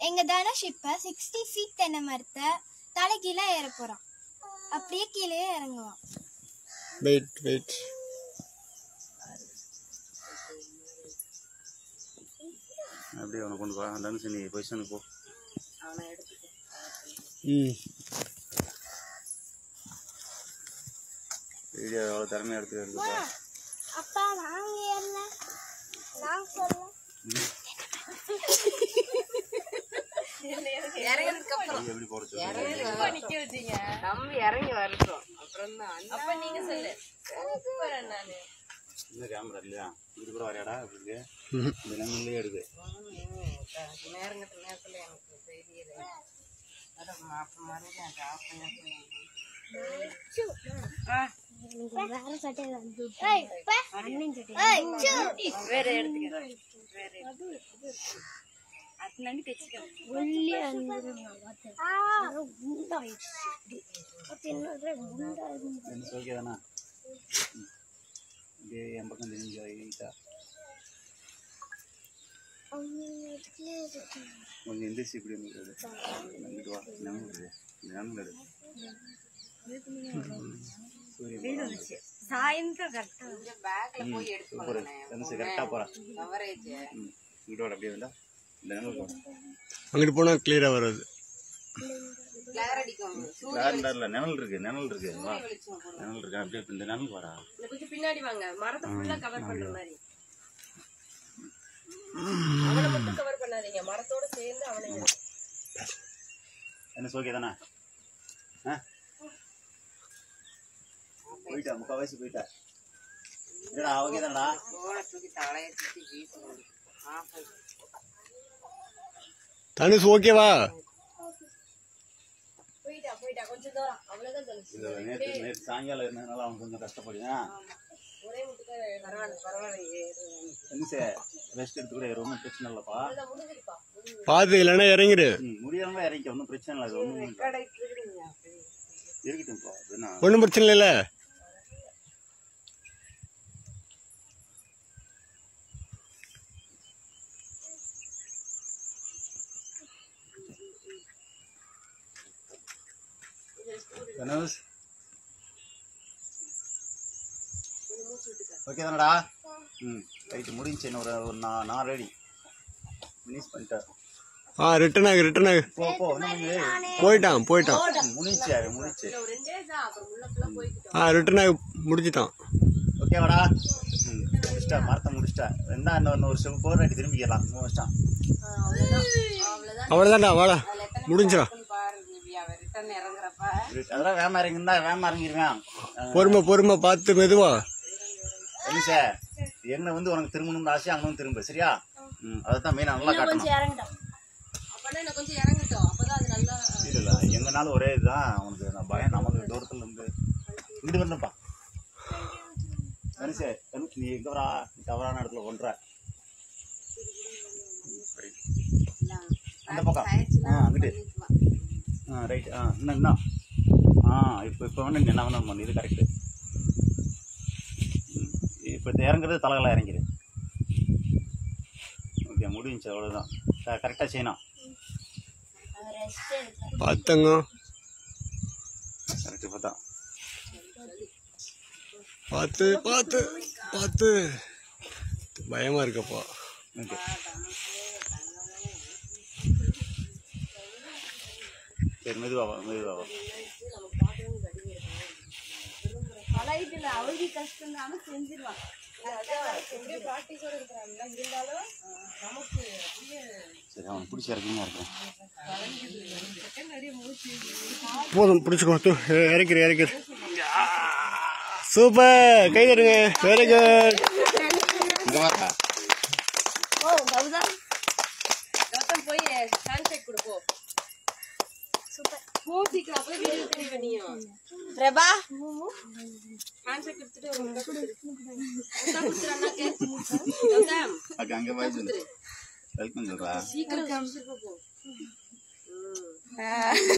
எங்க தனுஷ் இப்ப sixty feet தென்னை மரத்தை தலைகீழ ஏற போறான். அப்படியே கீழே இறங்குவான். வெயிட் வெயிட் அப்படியே அவனை கொண்டு வா. தனுஷ் நீ பொசிஷனுக்கு போ. ம். வீடியோ எவ்வளோ திறமையாக எடுத்து எடுத்துப்பா அப்பா நாங்க ஏறல நான் சொல்ல இறங்கினதுக்கு அப்புறம் எப்படி போட சொல்லி நிக்க வச்சீங்க. தம்பி இறங்கி வரட்டும். அப்புறம் தான். அப்ப நீங்க சொல்லு. நானு கேமரா இல்லையா? இது கூட வரையாடா இருக்கு எடுக்கு. நேரத்துல எனக்கு தெரியல வேற சட்டை அண்ணன் சட்டை வேற எடுத்துக்க வேற அது நம்பி தைச்சிக்க ஒல்லி குண்டாயிடுச்சு என்ன ஓகே தானே அப்படியே என் பக்கம் தெரிஞ்சு வைட்டா கொஞ்சம் எந்திரிச்சு இப்படி வந்துருக்குது இங்கிட்டு வா லெமன் இருக்கு லெமன் எடு சூரியன் சாயந்தரம் கரெக்டா பேக்ல போய் சூப்பர் எடுத்து தனுஷ் கரெக்டாக போகிறேன் கவரேஜ் ம் இங்கிட்டு வாடா அப்படியே வந்தா இந்த லெமன் போகிறேன் அங்கிட்டு போனால் கிளியராக வராது. இல்லை நிழல் இருக்கு நிழல் இருக்கு. நிழல் இருக்கு அப்படியே இந்த நிழல் வரா இந்த கொஞ்சம் பின்னாடி வாங்க. மரத்தை ஃபுல்லா கவர் பண்ற மாதிரி. அவனை மட்டும் கவர் பண்ணாதீங்க. மரத்தோட சேர்ந்து அவனை என்ன ஓகே தானே? போயிட்டா முக்கால்வாசி போயிட்டா. இல்லடா ஓகே தானடா? தோலை தூக்கி தலையை சுத்தி வீசணும் ஆஃப் தனுஷ் ஓகேவா போயிட்டா போயிட்டா கொஞ்சம் தூரம் அவ்வளவுதான் தனுஷ் இது நேற்று நேற்று சாயங்காலம் இருந்ததுனால அவன் கொஞ்சம் கஷ்டப்படுவான் ரெஸ்ட் எடுத்து கூட ஒன்றும் பிரச்சனை இல்லைப்பா. பார்த்து இல்லைன்னா இறங்கிடு. முடியாம இறங்கிக்க ஒன்றும் பிரச்சனை இல்லை அது ஒன்றும் இருக்கட்டும்ப்பா ஒன்றும் பிரச்சனை இல்லைல்ல? தனுஷ் ஓகே தானடா? ம் ரைட்டு முடிஞ்சு இன்னும் ஒரு ஒரு நா நான் ரெடி ஃபினிஷ் பண்ணிட்டேன். ஆ ரிட்டன் ஆகு ரிட்டன் ஆகு. போ போ போயிட்டான் போயிட்டான். முடிச்சு முடிச்சு ஒரு ரெண்டே தான் அப்புறம் உள்ள ஃபுல்லா போய்க்கிட்டோம். ஆ ரிட்டன் ஆகு முடிச்சிட்டான் ஓகேவாடா ம் முடிச்சிட்டா மரத்தை முடிச்சிட்டா. ரெண்டா இன்னொரு ஒரு செவ் போர் அடி திரும்பிக்கலாம் முடிச்சிட்டான் அவ்வளோதான்டா வாடா. அதுல எத்தனை முடிஞ்சா பேர் பாரு திவ்யா ரிட்டர்ன் இறங்குறப்ப அதெல்லாம் வேமா இறங்கிருந்தா வேமா இறங்கிருவேன் பொறுமை பொறுமை பார்த்து மெதுவா. என்ன சார் என்ன வந்து உனக்கு திரும்பணும்னு ஆசை அங்கே வந்து திரும்ப சரியா? ம் அதை தான் மெயினாக நல்லா காட்டணும். இல்லை எங்கனாலும் ஒரே இதுதான். உனக்கு நான் பயம். நமக்கு தூரத்துல இருந்து இங்கிட்டு வரணும்ப்பா. தனுஷே தனுஷ் நீ எங்க வரா? தவறான இடத்துல ஒன்ற. அந்த பக்கம். ஆ அங்கிட்டு. ஆ ரைட் ஆ இன்னும் இன்னும். ஆ இப்போ இப்போ வந்து என்ன வேணும் பண்ணு இது கரெக்டு இப்போ இறங்குறது தலைகளை இறங்கிடு. ஓகே முடிஞ்சு அவ்வளோதான் கரெக்டாக செய்யணும். பார்த்தங்க கரெக்டு பார்த்தா பார்த்து பார்த்து பார்த்து பயமா இருக்கப்பா. ஓகே. சரி மெதுவா வா மெதுவா வா. பழகிட்டுல அவளுக்கு கஷ்டம் தான் செஞ்சிருவான். சரி அவன் பிடிச்சி இறக்கிங்க இருக்கேன். போதும் பிடிச்சிக்கோ தூ இறக்கிற இறக்கிற சூப்பர் கை தருங்க வெரி குட் சொல்லு. வெல்கம் சீக்கிரம் ம்.